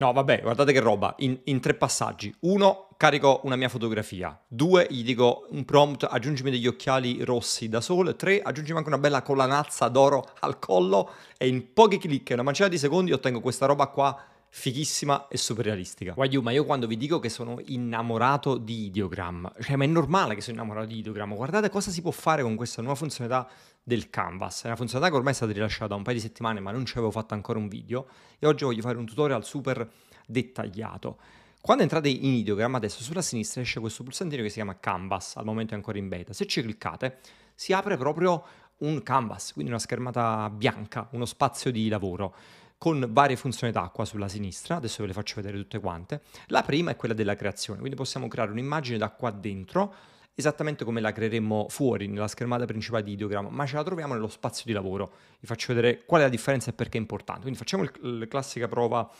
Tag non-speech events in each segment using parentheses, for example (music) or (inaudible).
No, vabbè, guardate che roba, in, in, tre passaggi. Uno, carico una mia fotografia. Due, gli dico un prompt, aggiungimi degli occhiali rossi da sole. Tre, aggiungimi anche una bella collanazza d'oro al collo e in pochi clic, una manciata di secondi, ottengo questa roba qua fighissima e super realistica. Guagliù, ma io quando vi dico che sono innamorato di Ideogram, cioè ma è normale che sono innamorato di Ideogram, guardate cosa si può fare con questa nuova funzionalità del Canvas. È una funzionalità che ormai è stata rilasciata da un paio di settimane, ma non ci avevo fatto ancora un video e oggi voglio fare un tutorial super dettagliato. Quando entrate in Ideogram, adesso sulla sinistra esce questo pulsantino che si chiama Canvas, al momento è ancora in beta. Se ci cliccate, si apre proprio un canvas, quindi una schermata bianca, uno spazio di lavoro con varie funzionalità qua sulla sinistra, adesso ve le faccio vedere tutte quante. La prima è quella della creazione, quindi possiamo creare un'immagine da qua dentro, esattamente come la creeremmo fuori nella schermata principale di ideogramma, ma ce la troviamo nello spazio di lavoro. Vi faccio vedere qual è la differenza e perché è importante. Quindi facciamo il, la classica prova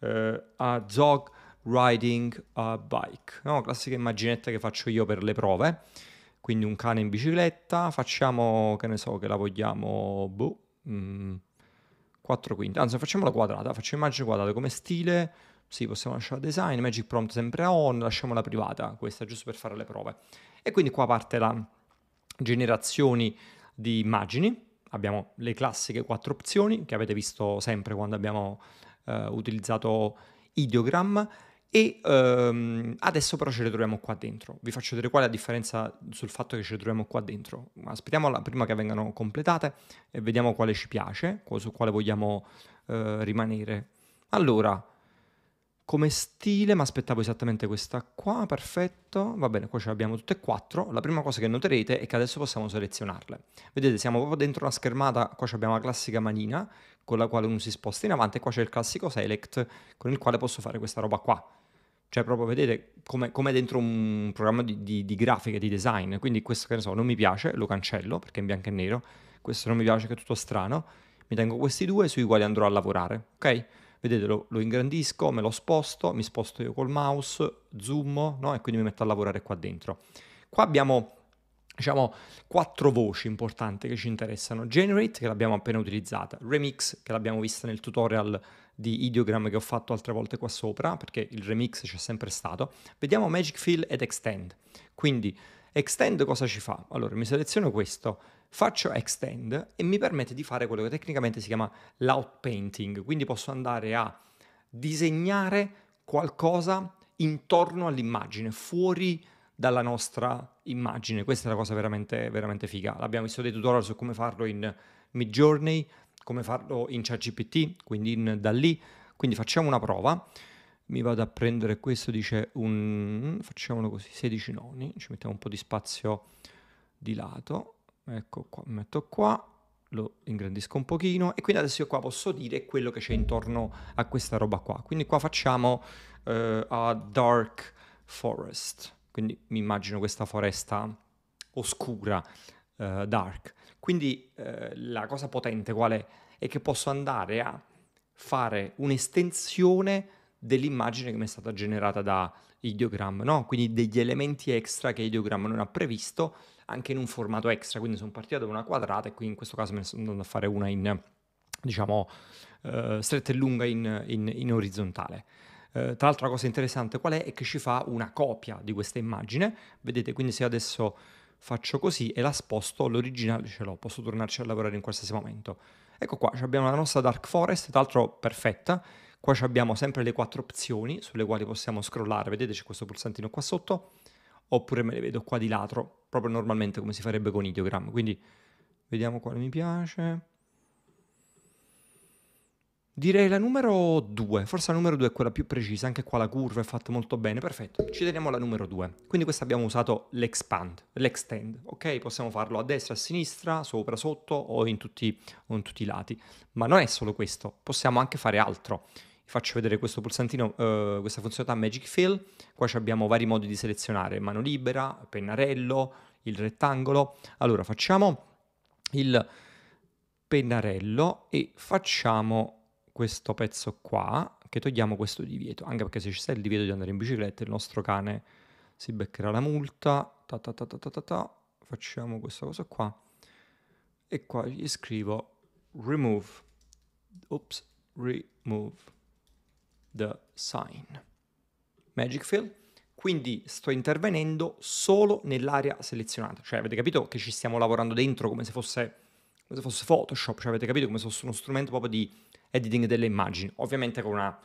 eh, a Zog Riding a Bike, no? classica immaginetta che faccio io per le prove. Quindi un cane in bicicletta, facciamo, che ne so, che la vogliamo, boh, mm, 4 quinti, anzi facciamola quadrata, facciamo immagine quadrata come stile, sì possiamo lasciare design, magic prompt sempre a on, lasciamola privata, questa giusto per fare le prove. E quindi qua parte la generazione di immagini, abbiamo le classiche quattro opzioni che avete visto sempre quando abbiamo eh, utilizzato ideogram e um, adesso però ce le troviamo qua dentro. Vi faccio vedere qual è la differenza sul fatto che ce le troviamo qua dentro. Aspettiamo prima che vengano completate e vediamo quale ci piace, su quale vogliamo uh, rimanere. Allora, come stile, mi aspettavo esattamente questa qua, perfetto. Va bene, qua ce le abbiamo tutte e quattro. La prima cosa che noterete è che adesso possiamo selezionarle. Vedete, siamo proprio dentro una schermata, qua abbiamo la classica manina con la quale uno si sposta in avanti e qua c'è il classico select con il quale posso fare questa roba qua. Cioè, proprio vedete come, come dentro un programma di, di, di grafica, di design. Quindi questo, che ne so, non mi piace, lo cancello perché è in bianco e nero. Questo non mi piace, che è tutto strano. Mi tengo questi due sui quali andrò a lavorare, ok? Vedete, lo, lo ingrandisco, me lo sposto, mi sposto io col mouse, zoom, no? E quindi mi metto a lavorare qua dentro. Qua abbiamo diciamo, quattro voci importanti che ci interessano. Generate, che l'abbiamo appena utilizzata, Remix, che l'abbiamo vista nel tutorial di Ideogram che ho fatto altre volte qua sopra, perché il remix c'è sempre stato. Vediamo Magic Fill ed Extend. Quindi, Extend cosa ci fa? Allora, mi seleziono questo, faccio Extend e mi permette di fare quello che tecnicamente si chiama l'outpainting, quindi posso andare a disegnare qualcosa intorno all'immagine, fuori dalla nostra immagine. Questa è la cosa veramente, veramente figa. Abbiamo visto dei tutorial su come farlo in Midjourney, come farlo in ChatGPT, quindi in, da lì. Quindi facciamo una prova. Mi vado a prendere questo, dice un... facciamolo così, 16 noni, ci mettiamo un po' di spazio di lato. Ecco qua, metto qua, lo ingrandisco un pochino e quindi adesso io qua posso dire quello che c'è intorno a questa roba qua. Quindi qua facciamo uh, a dark forest quindi mi immagino questa foresta oscura, uh, dark. Quindi uh, la cosa potente qual è? È che posso andare a fare un'estensione dell'immagine che mi è stata generata da Ideogram, no? Quindi degli elementi extra che Ideogram non ha previsto, anche in un formato extra, quindi sono partito da una quadrata e qui in questo caso me ne sono andato a fare una in, diciamo, uh, stretta e lunga in, in, in orizzontale. Eh, tra l'altro la cosa interessante qual è? È che ci fa una copia di questa immagine. Vedete, quindi se adesso faccio così e la sposto, l'originale ce l'ho, posso tornarci a lavorare in qualsiasi momento. Ecco qua, abbiamo la nostra Dark Forest, tra l'altro perfetta. Qua abbiamo sempre le quattro opzioni sulle quali possiamo scrollare. Vedete c'è questo pulsantino qua sotto, oppure me le vedo qua di lato, proprio normalmente come si farebbe con Ideogram. Quindi vediamo quale mi piace. Direi la numero 2, forse la numero 2 è quella più precisa, anche qua la curva è fatta molto bene, perfetto, ci teniamo la numero 2. Quindi questa abbiamo usato l'expand, l'extend, ok? Possiamo farlo a destra, a sinistra, sopra, sotto o in tutti, in tutti i lati. Ma non è solo questo, possiamo anche fare altro. Vi faccio vedere questo pulsantino, uh, questa funzionalità Magic Fill, qua abbiamo vari modi di selezionare, mano libera, pennarello, il rettangolo. Allora facciamo il pennarello e facciamo questo pezzo qua, che togliamo questo divieto, anche perché se ci sta il divieto di andare in bicicletta il nostro cane si beccherà la multa, ta ta ta ta ta ta, ta. facciamo questa cosa qua, e qua gli scrivo remove, oops, remove the sign. Magic Fill. Quindi sto intervenendo solo nell'area selezionata. Cioè avete capito che ci stiamo lavorando dentro come se fosse, come se fosse Photoshop. Cioè avete capito come se fosse uno strumento proprio di editing delle immagini. Ovviamente con una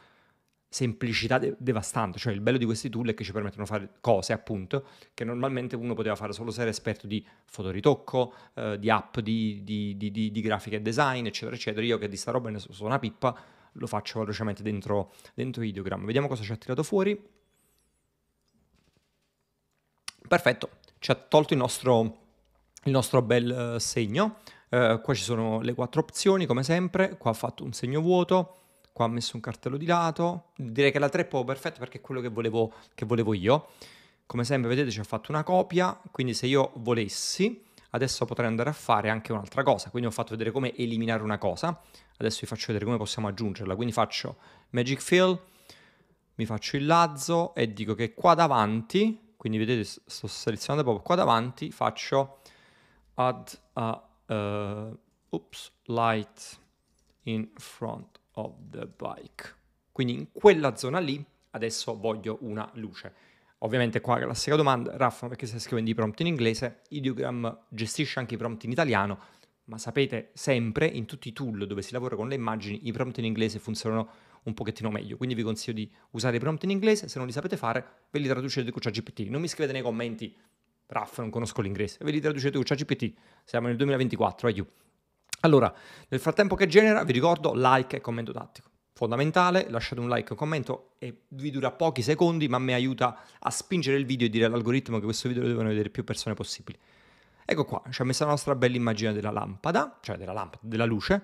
semplicità de- devastante, cioè il bello di questi tool è che ci permettono di fare cose appunto che normalmente uno poteva fare solo se era esperto di fotoritocco, eh, di app, di, di, di, di, grafica e design, eccetera, eccetera. Io che di sta roba ne so una pippa, lo faccio velocemente dentro, dentro Ideogram. Vediamo cosa ci ha tirato fuori. Perfetto, ci ha tolto il nostro, il nostro bel uh, segno. Uh, qua ci sono le quattro opzioni, come sempre. Qua ha fatto un segno vuoto qua ha messo un cartello di lato, direi che la 3 è proprio perfetta perché è quello che volevo, che volevo io. Come sempre vedete ci ha fatto una copia, quindi se io volessi adesso potrei andare a fare anche un'altra cosa, quindi ho fatto vedere come eliminare una cosa, adesso vi faccio vedere come possiamo aggiungerla, quindi faccio Magic Fill, mi faccio il lazzo e dico che qua davanti, quindi vedete sto selezionando proprio qua davanti, faccio add a uh, oops, light in front of the bike. Quindi in quella zona lì adesso voglio una luce. Ovviamente qua classica domanda, Raffa, perché stai scrivendo i prompt in inglese? Ideogram gestisce anche i prompt in italiano, ma sapete sempre in tutti i tool dove si lavora con le immagini i prompt in inglese funzionano un pochettino meglio, quindi vi consiglio di usare i prompt in inglese, se non li sapete fare ve li traducete con ChatGPT, non mi scrivete nei commenti Raffa non conosco l'inglese, ve li traducete con ChatGPT, siamo nel 2024, aiuto. Allora, nel frattempo che genera, vi ricordo like e commento tattico. Fondamentale, lasciate un like e un commento e vi dura pochi secondi, ma mi aiuta a spingere il video e dire all'algoritmo che questo video lo devono vedere più persone possibili. Ecco qua, ci ha messo la nostra bella immagine della lampada, cioè della lampada, della luce.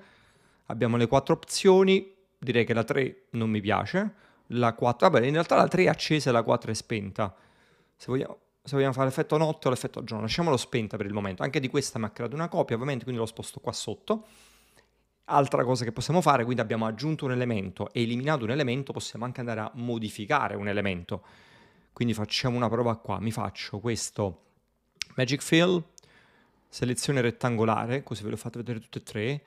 Abbiamo le quattro opzioni, direi che la 3 non mi piace, la 4, vabbè in realtà la 3 è accesa e la 4 è spenta. Se vogliamo, se vogliamo fare l'effetto notte o l'effetto giorno, lasciamolo spenta per il momento. Anche di questa mi ha creato una copia, ovviamente, quindi lo sposto qua sotto. Altra cosa che possiamo fare, quindi abbiamo aggiunto un elemento e eliminato un elemento, possiamo anche andare a modificare un elemento. Quindi facciamo una prova qua, mi faccio questo Magic Fill, selezione rettangolare, così ve lo fate vedere tutte e tre.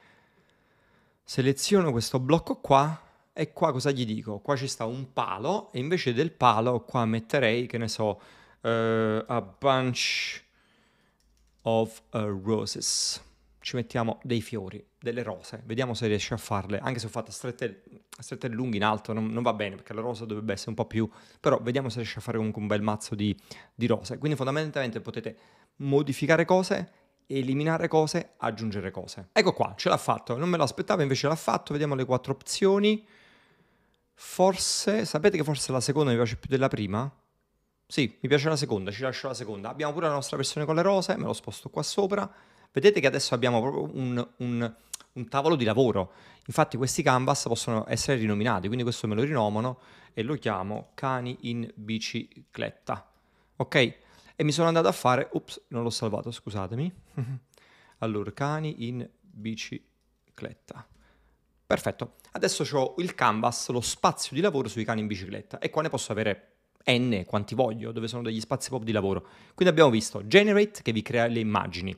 Seleziono questo blocco qua e qua cosa gli dico? Qua ci sta un palo e invece del palo qua metterei, che ne so, uh, a bunch of uh, roses. Ci mettiamo dei fiori, delle rose, vediamo se riesce a farle, anche se ho fatto strette, strette lunghe in alto, non, non, va bene perché la rosa dovrebbe essere un po' più, però vediamo se riesce a fare comunque un bel mazzo di, di rose. Quindi fondamentalmente potete modificare cose eliminare cose, aggiungere cose. Ecco qua, ce l'ha fatto, non me lo aspettavo, invece l'ha fatto, vediamo le quattro opzioni. Forse, sapete che forse la seconda mi piace più della prima? Sì, mi piace la seconda, ci lascio la seconda. Abbiamo pure la nostra versione con le rose, me lo sposto qua sopra. Vedete che adesso abbiamo proprio un, un, un tavolo di lavoro. Infatti questi canvas possono essere rinominati, quindi questo me lo rinomano e lo chiamo cani in bicicletta. Ok? E mi sono andato a fare... Ups, non l'ho salvato, scusatemi. (laughs) allora, cani in bicicletta. Perfetto. Adesso ho il canvas, lo spazio di lavoro sui cani in bicicletta e qua ne posso avere n quanti voglio, dove sono degli spazi proprio di lavoro. Quindi abbiamo visto Generate che vi crea le immagini,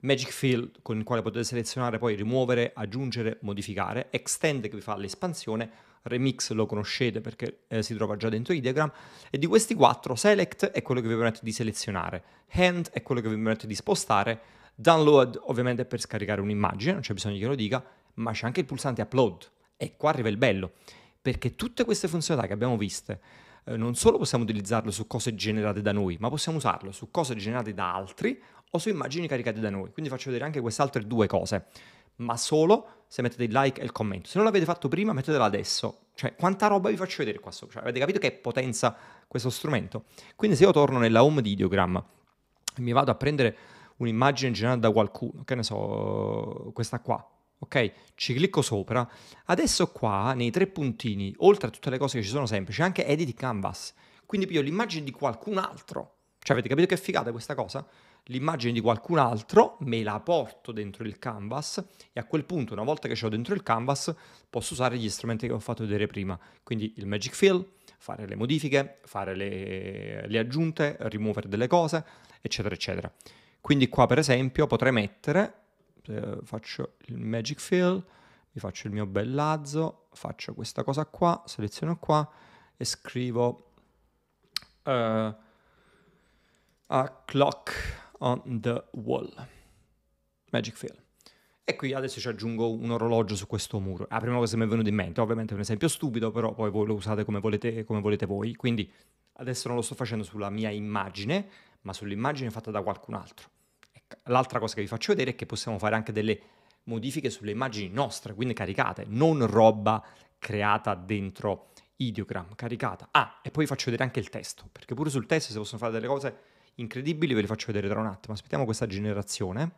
Magic Fill con il quale potete selezionare poi rimuovere, aggiungere, modificare, Extend che vi fa l'espansione, Remix lo conoscete perché eh, si trova già dentro Ideogram e di questi quattro Select è quello che vi permette di selezionare, Hand è quello che vi permette di spostare, Download ovviamente è per scaricare un'immagine, non c'è bisogno che lo dica, ma c'è anche il pulsante Upload. E qua arriva il bello perché tutte queste funzionalità che abbiamo viste eh, non solo possiamo utilizzarlo su cose generate da noi, ma possiamo usarlo su cose generate da altri o su immagini caricate da noi. Quindi faccio vedere anche queste altre due cose, ma solo se mettete il like e il commento. Se non l'avete fatto prima, mettetelo adesso. Cioè, quanta roba vi faccio vedere qua sopra? Cioè, avete capito che potenza questo strumento? Quindi se io torno nella home di Ideogram e mi vado a prendere un'immagine generata da qualcuno, che ne so, questa qua, ok? Ci clicco sopra. Adesso qua, nei tre puntini, oltre a tutte le cose che ci sono sempre, c'è anche Edit Canvas. Quindi piglio l'immagine di qualcun altro. Cioè, avete capito che figata questa cosa? L'immagine di qualcun altro, me la porto dentro il canvas e a quel punto, una volta che ce l'ho dentro il canvas, posso usare gli strumenti che ho fatto vedere prima. Quindi il Magic Fill, fare le modifiche, fare le, le aggiunte, rimuovere delle cose, eccetera, eccetera. Quindi qua, per esempio, potrei mettere faccio il magic fill, mi faccio il mio bel lazzo, faccio questa cosa qua, seleziono qua e scrivo uh, a clock on the wall. Magic fill. E qui adesso ci aggiungo un orologio su questo muro. La prima cosa che mi è venuta in mente, ovviamente è un esempio stupido, però poi voi lo usate come volete, come volete voi. Quindi adesso non lo sto facendo sulla mia immagine, ma sull'immagine fatta da qualcun altro. L'altra cosa che vi faccio vedere è che possiamo fare anche delle modifiche sulle immagini nostre, quindi caricate, non roba creata dentro ideogram, caricata. Ah, e poi vi faccio vedere anche il testo, perché pure sul testo si possono fare delle cose incredibili, ve le faccio vedere tra un attimo. Aspettiamo questa generazione.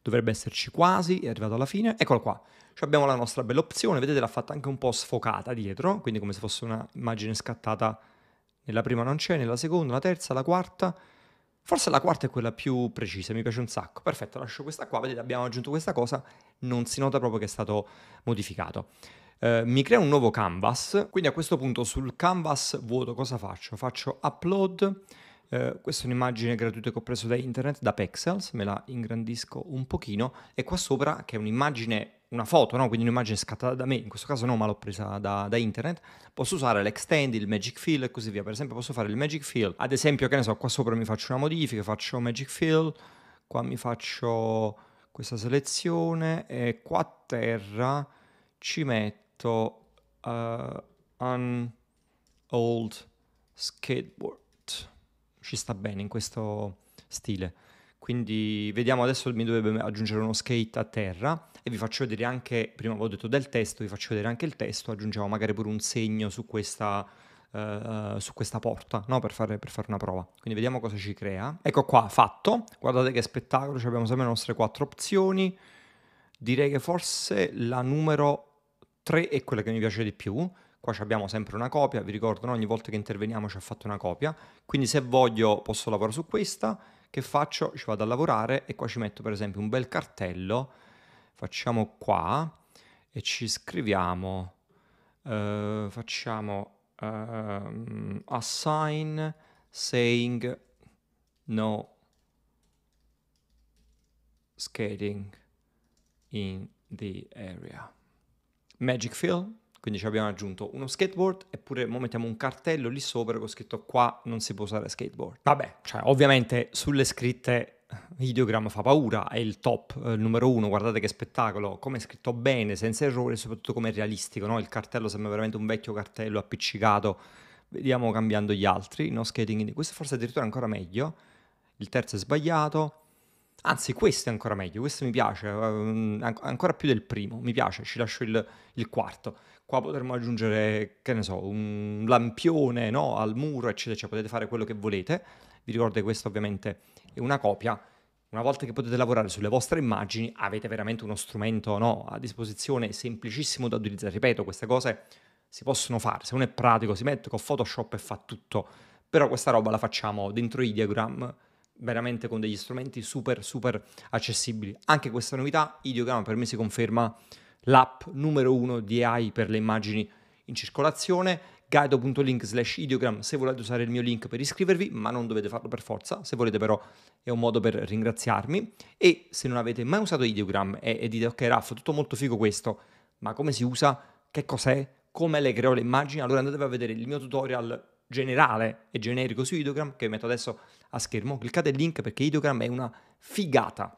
Dovrebbe esserci quasi, è arrivato alla fine. Eccolo qua. Cioè abbiamo la nostra bella opzione, vedete l'ha fatta anche un po' sfocata dietro, quindi come se fosse un'immagine scattata nella prima non c'è, nella seconda, la terza, la quarta. Forse la quarta è quella più precisa, mi piace un sacco. Perfetto, lascio questa qua, vedete abbiamo aggiunto questa cosa, non si nota proprio che è stato modificato. Uh, mi crea un nuovo canvas, quindi a questo punto sul canvas vuoto cosa faccio? Faccio upload, uh, questa è un'immagine gratuita che ho preso da internet, da Pexels, me la ingrandisco un pochino, e qua sopra che è un'immagine, una foto, no? quindi un'immagine scattata da me, in questo caso no, ma l'ho presa da, da internet, posso usare l'extend, il magic fill e così via, per esempio posso fare il magic fill, ad esempio che ne so, qua sopra mi faccio una modifica, faccio magic fill, qua mi faccio questa selezione e qua a terra ci metto uh, un old skateboard. Ci sta bene in questo stile. Quindi vediamo adesso mi dovrebbe aggiungere uno skate a terra e vi faccio vedere anche, prima avevo detto del testo, vi faccio vedere anche il testo, aggiungiamo magari pure un segno su questa, uh, su questa porta, no? per, fare, per, fare, una prova. Quindi vediamo cosa ci crea. Ecco qua, fatto. Guardate che spettacolo, abbiamo sempre le nostre quattro opzioni. Direi che forse la numero 3 è quella che mi piace di più. Qua abbiamo sempre una copia, vi ricordo, no? ogni volta che interveniamo ci ha fatto una copia. Quindi se voglio posso lavorare su questa. Che faccio? Ci vado a lavorare e qua ci metto per esempio un bel cartello. Facciamo qua e ci scriviamo, uh, facciamo uh, assign saying no skating in the area. Magic Fill, quindi ci abbiamo aggiunto uno skateboard eppure ora mettiamo un cartello lì sopra con scritto qua non si può usare skateboard. Vabbè, cioè ovviamente sulle scritte Ideogram fa paura, è il top, eh, il numero uno, guardate che spettacolo, come è scritto bene, senza errori, soprattutto come è realistico, no? il cartello sembra veramente un vecchio cartello appiccicato, vediamo cambiando gli altri, no skating, questo forse addirittura ancora meglio, il terzo è sbagliato, Anzi, questo è ancora meglio, questo mi piace, uh, ancora più del primo, mi piace, ci lascio il, il, quarto. Qua potremmo aggiungere, che ne so, un lampione no, al muro, eccetera, cioè potete fare quello che volete. Vi ricordo che questo ovviamente è una copia. Una volta che potete lavorare sulle vostre immagini, avete veramente uno strumento no, a disposizione semplicissimo da utilizzare. Ripeto, queste cose si possono fare, se uno è pratico si mette con Photoshop e fa tutto, però questa roba la facciamo dentro Ideogram veramente con degli strumenti super super accessibili. Anche questa novità, Ideogramma per me si conferma l'app numero uno di AI per le immagini in circolazione. Guido.link slash ideogram se volete usare il mio link per iscrivervi, ma non dovete farlo per forza, se volete però è un modo per ringraziarmi. E se non avete mai usato ideogram e, e dite ok Raff, tutto molto figo questo, ma come si usa? Che cos'è? Come le creo le immagini? Allora andatevi a vedere il mio tutorial generale e generico su ideogram che metto adesso a schermo, cliccate il link perché Ideogram è una figata.